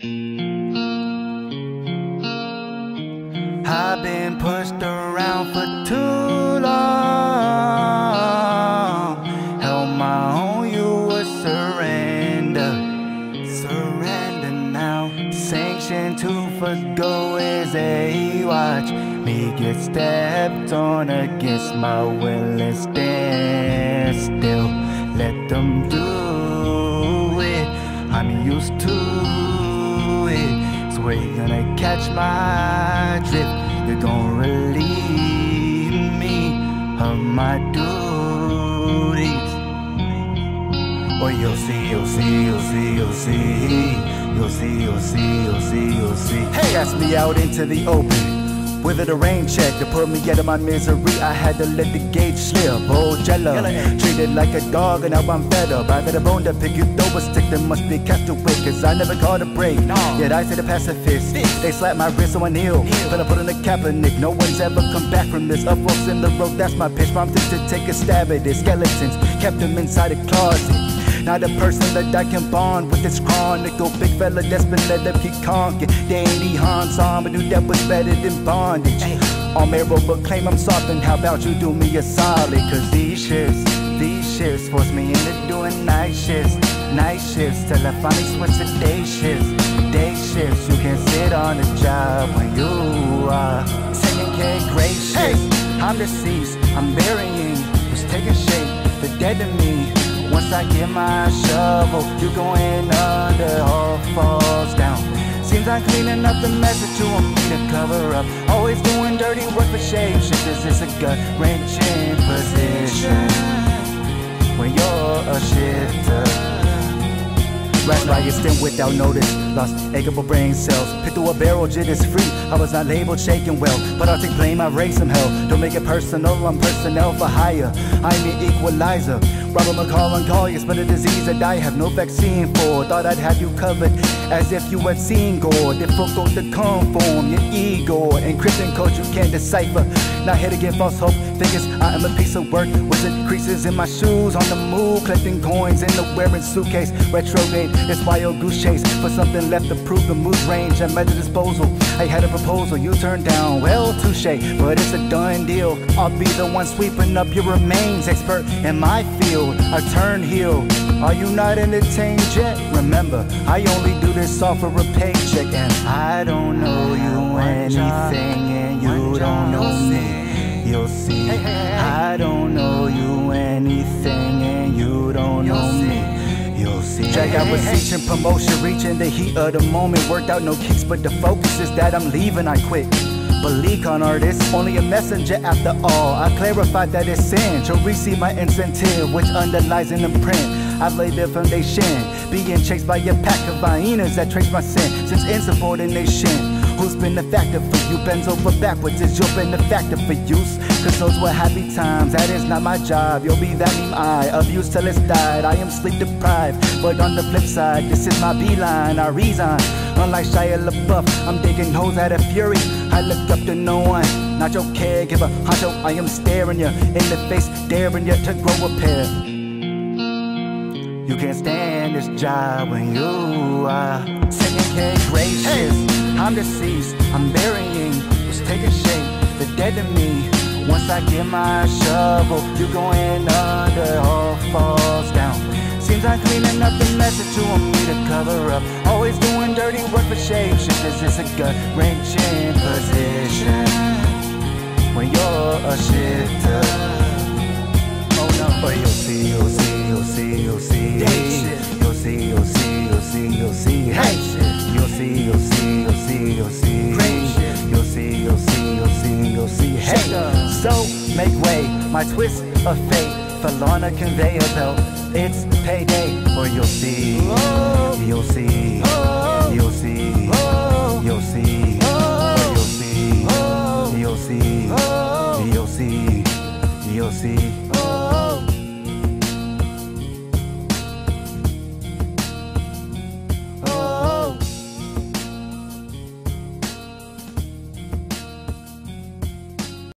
I've been pushed around for too long. Held my own, you would surrender. Surrender now. Sanction to forgo is a watch. Me get stepped on against my will and stand still. Let them do it. I'm used to where gonna catch my drift? You're gonna relieve me of my duties. Or you'll see, you'll see, you'll see, you'll see. You'll see, you'll see, you'll see, you'll see. Hey, cast me out into the open. With a rain check to put me out of my misery, I had to let the gauge slip. Oh, jello. Treated like a dog, and now I'm fed up. I got a bone to pick you throw a stick that must be cast away, cause I never caught a break. Yet I said the pacifist. They slap my wrist so I kneel. But I put on a Kaepernick. No one's ever come back from this. Up rocks in the road, that's my pitch. Prompted to take a stab at it. Skeletons kept them inside a closet. Not a person that I can bond with this chronicle. Big fella that's been let up keep conking. Dane DeHaan's on, but knew that was better than bondage. On Mero, but claim I'm soft, and how about you do me a solid? Cause these shifts, these shifts force me into doing night shifts. Night shifts till I finally switch to day shifts. Day shifts, you can sit on a job when you are taking care of great shifts. I'm deceased, I'm burying what's taking shape. The dead to me. Once I get my shovel, you're going under, all falls down. Seems I'm cleaning up the mess that you want me to cover up. Always doing dirty work for shame. Shit, this is a gut wrenching position. When you're a shifter. Rat riot stem without notice. Lost acreable brain cells. Picked through a barrel, jit is free. I was not labeled shaking well. But I'll take blame, I raise some hell. Don't make it personal, I'm personnel for hire. I'm the equalizer. Robert McCall on call, spread a disease that I have no vaccine for. Thought I'd have you covered as if you had seen gore. Difficult to conform, your ego. Encrypting code you can't decipher. Not here to get false hope. Figures I am a piece of work. Wizard creases in my shoes, on the move, collecting coins in the wearing suitcase. Retrograde, it's wild goose chase for something left to prove the mood range and measure disposal. I had a proposal you turned down, well, touche, but it's a done deal. I'll be the one sweeping up your remains, expert in my field. I turn heel. Are you not entertained yet? Remember, I only do this off of a paycheck, and I don't know you anything, and you don't know me. You'll see. I don't know you anything, and you don't know me. You'll see. Check out beseeching promotion, reaching the heat of the moment. Worked out no kicks, but the focus is that I'm leaving. I quit. But con artist, only a messenger after all. I clarified that it's sin. You'll receive my incentive, which underlies an imprint. I've laid the foundation, being chased by a pack of hyenas that trace my sin since insubordination. Who's been a factor for you? Bends over backwards, is your been a factor for use? Cause those were happy times, that is not my job. You'll be that meme I abuse till it's died. I am sleep deprived, but on the flip side, this is my beeline. I resign. Unlike Shia LaBeouf, I'm digging holes out of fury. I look up to no one, not your caregiver. Honcho, I am staring you in the face, daring you to grow a pair. You can't stand this job when you are care of gracious. I'm deceased, I'm burying what's taking shape. The dead to me. Once I get my shovel, you're going under, all falls down. Seems I'm cleaning up the mess that you want me to cover up. Always doing dirty work for shame. Shit, this is a gut wrenching position. When you're a shifter. Oh no, but you'll see, you'll see, you'll see, you'll see. You'll see, you'll see, you'll see, you'll see. Hey, you'll see, you'll see, you'll see, you'll see. You'll see, you'll see, you'll see, you'll see. Hey, so make way. My twist of fate fell on a conveyor belt. It's payday, or you'll see, you'll see, you'll see, you'll see,